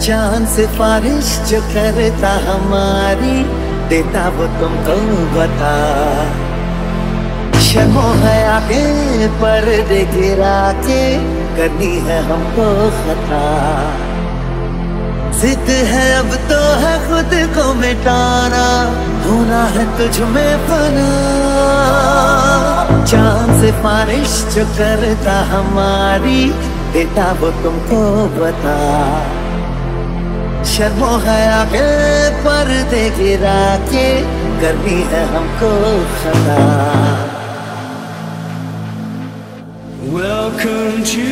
चाँद से बारिश जो करता हमारी, देता वो तुमको बता। शर्मो है आगे, पर्दे गिरा के, करनी है हमको खता। जिद है अब तो है खुद को मिटाना, होना है तुझ में बना चाँद से बारिश जो करता हमारी, देता वो तुमको बता। शर्मो है के पर्दे गिरा के करनी है हमको खता। Welcome to